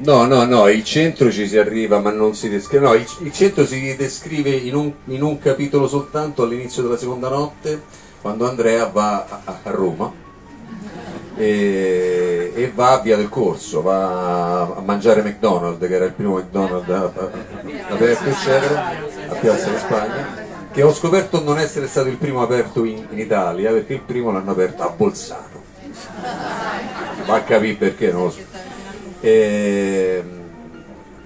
No, no, no, il centro ci si arriva ma non si descrive. No, il, il centro si descrive in un, in un capitolo soltanto all'inizio della seconda notte, quando Andrea va a, a Roma e, e va a Via del Corso, va a mangiare McDonald's, che era il primo McDonald's aperto, eccetera, a Piazza di Spagna, che ho scoperto non essere stato il primo aperto in, in Italia, perché il primo l'hanno aperto a Bolzano. Va a capire perché, non lo so. Ehm,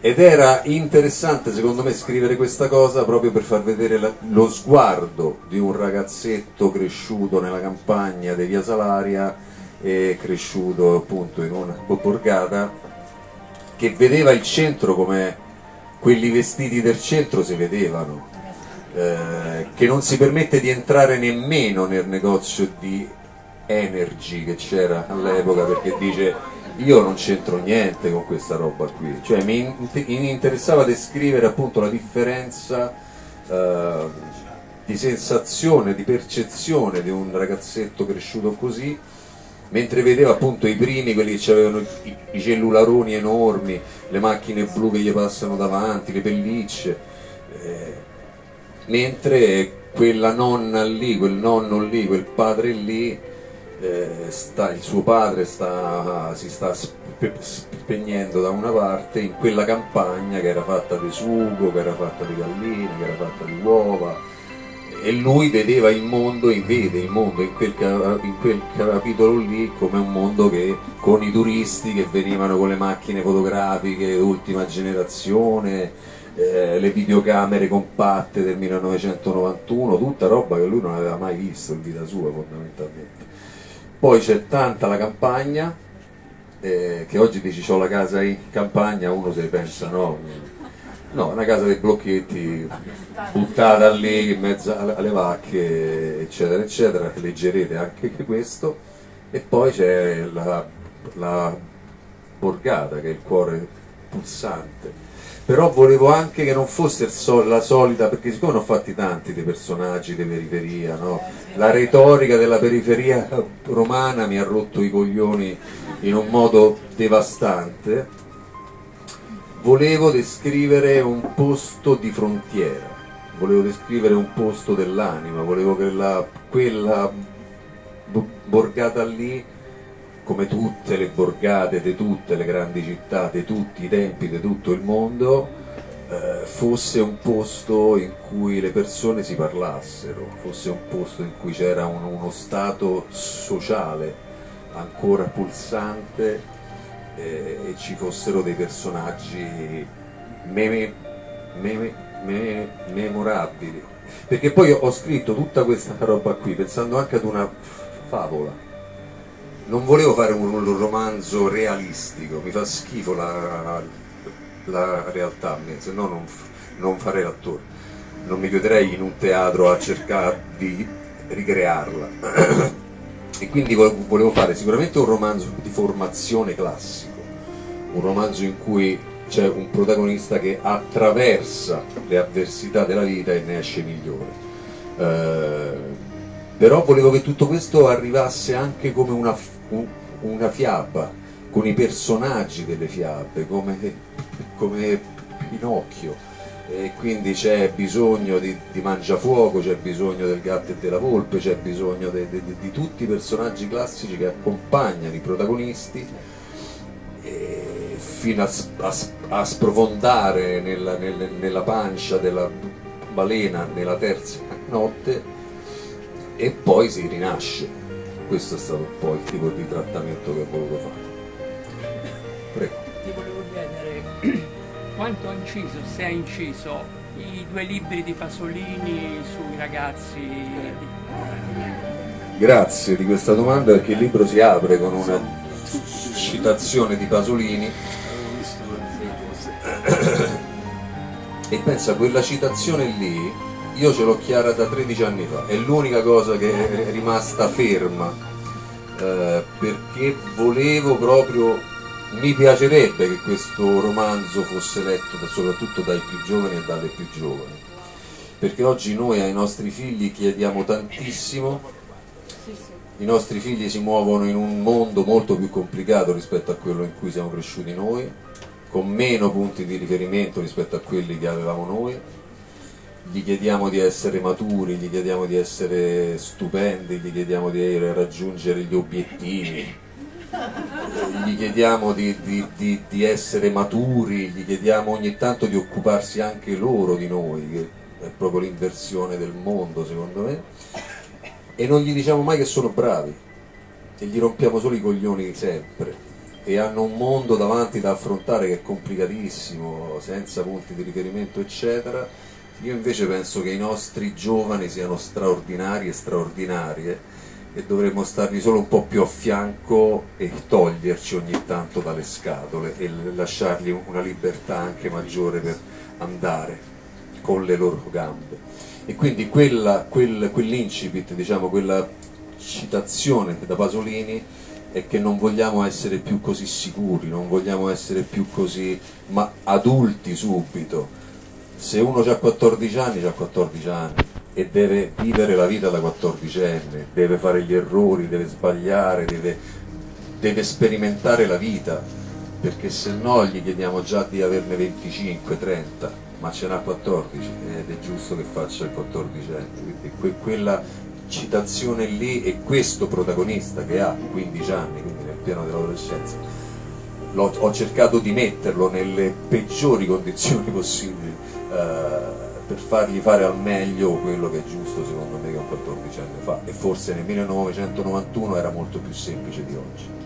ed era interessante secondo me scrivere questa cosa proprio per far vedere la- lo sguardo di un ragazzetto cresciuto nella campagna di Via Salaria e cresciuto appunto in una borgata che vedeva il centro come quelli vestiti del centro si vedevano eh, che non si permette di entrare nemmeno nel negozio di Energy che c'era all'epoca perché dice io non c'entro niente con questa roba qui, cioè mi in- mi interessava descrivere appunto la differenza eh, di sensazione, di percezione di un ragazzetto cresciuto così, mentre vedeva appunto i primi, quelli che avevano i, cellularoni enormi, le macchine blu che gli passano davanti, le pellicce, eh, mentre quella nonna lì, quel nonno lì, quel padre lì, eh, sta- il suo padre sta- si sta spe- spegnendo da una parte in quella campagna che era fatta di sugo, che era fatta di galline, che era fatta di uova e lui vedeva il mondo e vede il mondo. In quel, in quel capitolo lì come un mondo che con i turisti che venivano con le macchine fotografiche ultima generazione eh, le videocamere compatte del 1991 tutta roba che lui non aveva mai visto in vita sua fondamentalmente. Poi c'è tanta la campagna, eh, che oggi dici ho la casa in campagna, uno si pensa no, no, una casa dei blocchetti buttata lì in mezzo alle, vacche, eccetera, eccetera, leggerete anche questo, e poi c'è la, la borgata che è il cuore pulsante. Però volevo anche che non fosse sol- la solita, perché siccome ne ho fatti tanti dei personaggi di periferia, no? la retorica della periferia romana mi ha rotto i coglioni in un modo devastante, volevo descrivere un posto di frontiera, volevo descrivere un posto dell'anima, volevo che la- quella bo- borgata lì, come tutte le borgate di tutte le grandi città, di tutti i tempi, di tutto il mondo, eh, fosse un posto in cui le persone si parlassero, fosse un posto in cui c'era un- uno stato sociale ancora pulsante eh, e ci fossero dei personaggi meme- meme- me- memorabili. Perché poi ho scritto tutta questa <laughs> roba qui pensando anche ad una favola. Non volevo fare un, un romanzo realistico, mi fa schifo la, la realtà se no non, non farei l'attore. Non mi chiuderei in un teatro a cercare di ricrearla. <clears throat> e quindi vo- volevo fare sicuramente un romanzo di formazione classico, un romanzo in cui c'è un protagonista che attraversa le avversità della vita e ne esce migliore. Eh, però volevo che tutto questo arrivasse anche come una, una fiaba, con i personaggi delle fiabe, come, come Pinocchio. E quindi c'è bisogno di, di Mangiafuoco, c'è bisogno del gatto e della volpe, c'è bisogno de- de- de- di tutti i personaggi classici che accompagnano i protagonisti fino a, a a sprofondare nella, nelle- nella pancia della balena nella terza notte e poi si rinasce. Questo è stato un po' il tipo di trattamento che ho voluto fare. Prego. Ti volevo chiedere quanto ha inciso, se ha inciso, i due libri di Pasolini sui ragazzi. Grazie di questa domanda perché il libro si apre con una citazione di Pasolini e pensa quella citazione lì io ce l'ho chiara da 13 anni fa è l'unica cosa che è rimasta ferma eh, perché volevo proprio mi piacerebbe che questo romanzo fosse letto da- soprattutto dai più giovani e dalle più giovani perché oggi noi ai nostri figli chiediamo tantissimo. I nostri figli si muovono in un mondo molto più complicato rispetto a quello in cui siamo cresciuti noi, con meno punti di riferimento rispetto a quelli che avevamo noi, gli chiediamo di essere maturi, gli chiediamo di essere stupendi, gli chiediamo di raggiungere gli obiettivi, gli chiediamo di, di- di- di essere maturi, gli chiediamo ogni tanto di occuparsi anche loro di noi, che è proprio l'inversione del mondo secondo me, e non gli diciamo mai che sono bravi, e gli rompiamo solo i coglioni sempre e hanno un mondo davanti da affrontare che è complicatissimo, senza punti di riferimento eccetera. Io invece penso che i nostri giovani siano straordinari e straordinarie e dovremmo stargli solo un po' più a fianco e toglierci ogni tanto dalle scatole e lasciargli una libertà anche maggiore per andare con le loro gambe. E quindi quella, quel, quell'incipit, diciamo, quella citazione da Pasolini è che non vogliamo essere più così sicuri, non vogliamo essere più così ma adulti subito. Se uno ha 14 anni, ha 14 anni e deve vivere la vita da 14enne, deve fare gli errori, deve sbagliare, deve, deve sperimentare la vita, perché se no gli chiediamo già di averne 25, 30, ma ce n'ha 14 ed è giusto che faccia il 14enne. Quindi que- quella citazione lì e questo protagonista che ha 15 anni, quindi nel pieno dell'adolescenza, ho cercato di metterlo nelle peggiori condizioni possibili eh, per fargli fare al meglio quello che è giusto secondo me che un 14 anni fa e forse nel 1991 era molto più semplice di oggi.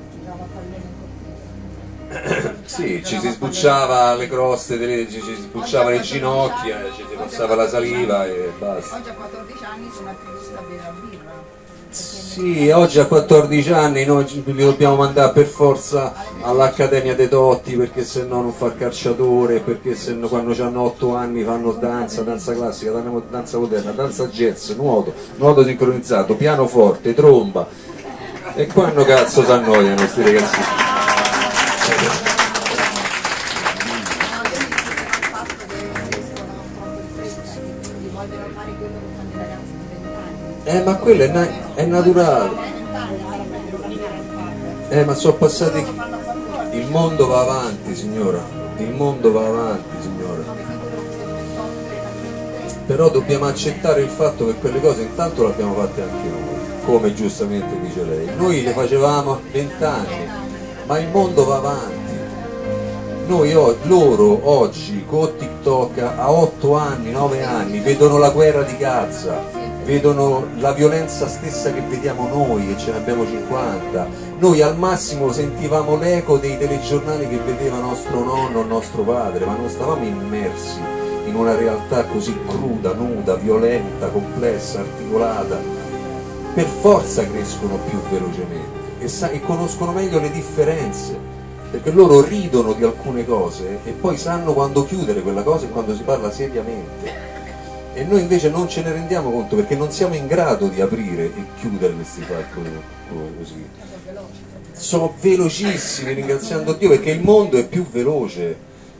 <coughs> Sì, ci si sbucciava le croste, delle- ci si sbucciava le ginocchia, ci si passava la saliva e basta. Oggi a 14 anni sono attivisti a bere la birra. Sì, oggi a 14 anni noi li dobbiamo mandare per forza all'Accademia dei Totti perché se no non fa il calciatore, perché se no quando hanno 8 anni fanno danza, danza classica, danza moderna, danza jazz, nuoto, nuoto sincronizzato, pianoforte, tromba. E quando cazzo si annoiano questi ragazzi? Eh ma quello è, na- è naturale. 20 anni ora meglio finire a farlo. Eh ma sono passati. Il mondo va avanti signora, il mondo va avanti signora. Però dobbiamo accettare il fatto che quelle cose intanto le abbiamo fatte anche noi, come giustamente dice lei. Noi le facevamo a 20 anni, ma il mondo va avanti. Noi, loro oggi con TikTok a 8 anni, 9 anni vedono la guerra di Gaza, vedono la violenza stessa che vediamo noi e ce ne abbiamo 50. Noi al massimo sentivamo l'eco dei telegiornali che vedeva nostro nonno nostro padre, ma non stavamo immersi in una realtà così cruda, nuda, violenta, complessa, articolata. Per forza crescono più velocemente e, sa- e conoscono meglio le differenze perché loro ridono di alcune cose e poi sanno quando chiudere quella cosa e quando si parla seriamente. E noi invece non ce ne rendiamo conto perché non siamo in grado di aprire e chiudere questi fatti così. Sono velocissimi, ringraziando Dio, perché il mondo è più veloce.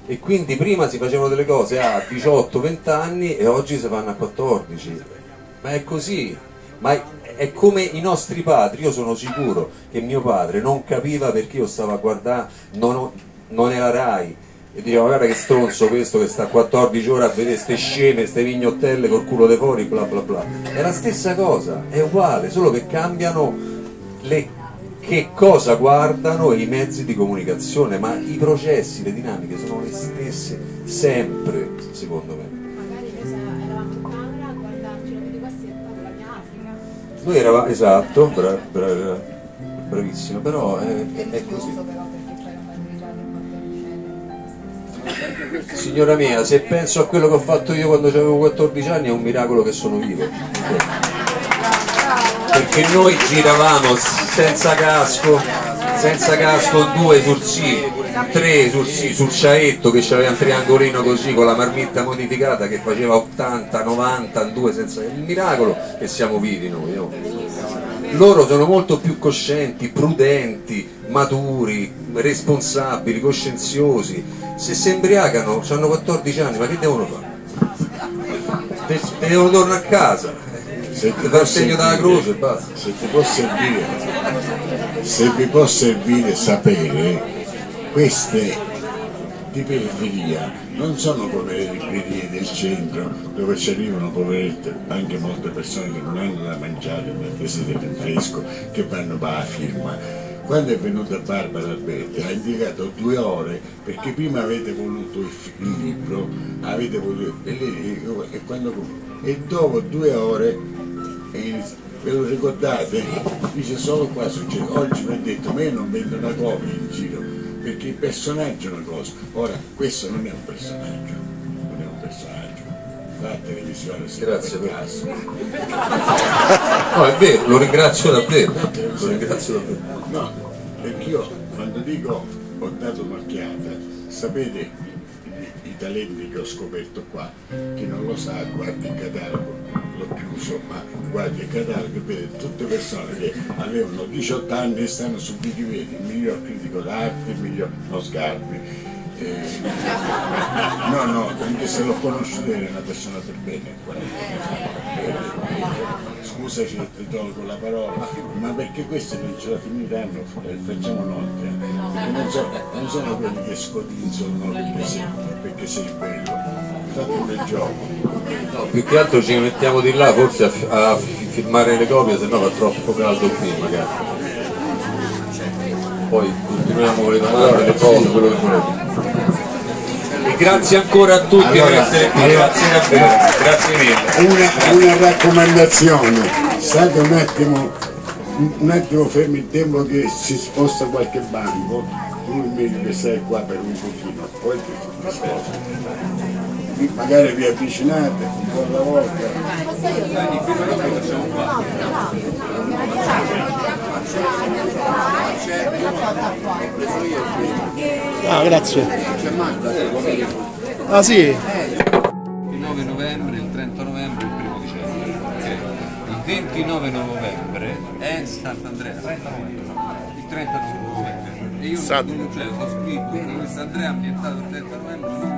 E quindi prima si facevano delle cose a 18-20 anni e oggi si fanno a 14. Ma è così. Ma è, come i nostri padri, io sono sicuro che mio padre non capiva perché io stavo a guardare, non, non era Rai, e diceva guarda che stronzo questo che sta 14 ore a vedere ste sceme, ste vignottelle col culo de fuori, bla bla bla. È la stessa cosa, è uguale, solo che cambiano le che cosa guardano e i mezzi di comunicazione, ma i processi, le dinamiche sono le stesse sempre, secondo me. Magari noi eravamo in camera a guardarci la videocassetta con la mia Africa. Noi eravamo, esatto, bra- bra- bravissimo, però è, è- è così. Signora mia, se penso a quello che ho fatto io quando avevo 14 anni è un miracolo che sono vivo. Perché noi giravamo senza casco, senza casco due sul sì, tre sul sì, sul sciaetto che aveva un triangolino così con la marmitta modificata che faceva 80, 90, due senza. È il miracolo che siamo vivi noi. no? Loro sono molto più coscienti, prudenti, maturi, responsabili, coscienziosi. Se si embriagano, hanno 14 anni, ma che devono fare? De- devono tornare a casa. Se ti Ti può fa il segno servire- croce e basta. Se ti può servire, se vi può servire sapere, queste di periferia non sono le librerie del centro dove ci arrivano poverette anche molte persone che non hanno da mangiare in attesa del rinfresco che vanno la firma quando è venuta Barbara Alberti ha indicato due ore perché prima avete voluto il, libro avete voluto e, lei- e quando- e dopo due ore e ve lo ricordate? Dice solo qua succede. Oggi mi ha detto, ma io non vendo una copia in giro, perché il personaggio è una cosa. Ora, questo non è un personaggio, non è un personaggio. La televisione si Grazie per per- caso. No, è vero, lo ringrazio davvero. Lo ringrazio davvero. No, perché io quando dico ho dato un'occhiata, sapete i, talenti che ho scoperto qua, chi non lo sa guardi il catalogo, l'ho chiuso, ma guardi il catalogo e vede tutte persone che avevano 18 anni e stanno su Wikipedia, il miglior critico d'arte, il miglior no Sgarbi. eh, no, no, anche se l'ho conosciuto era una persona per bene. guarda. Scusaci ti tolgo la parola, ma perché questi non ce la finiranno, facciamo noi. eh. Non, so- non sono quelli che scodinzolano perché sei, perché sei bello. Fate un bel gioco. No, più che altro ci mettiamo di là forse a, a fi- filmare le copie, se no fa troppo caldo qui magari. Poi continuiamo con le domande, le cose, quello che volete. E grazie ancora a tutti Allora, per essere qui, grazie davvero, grazie mille. Una, una raccomandazione, state un attimo, un attimo fermi il tempo che si sposta qualche banco, meglio che stai qua per un pochino, poi ti sposti. Magari vi avvicinate un po' alla volta. Ah, grazie. Ah sì, Il 9 novembre, il 30 novembre, il 1 dicembre. Il 29 novembre è Sant'Andrea. Il 30 novembre. E io San- non cioè, ho scritto che Sant'Andrea ambientato il 30 novembre, non.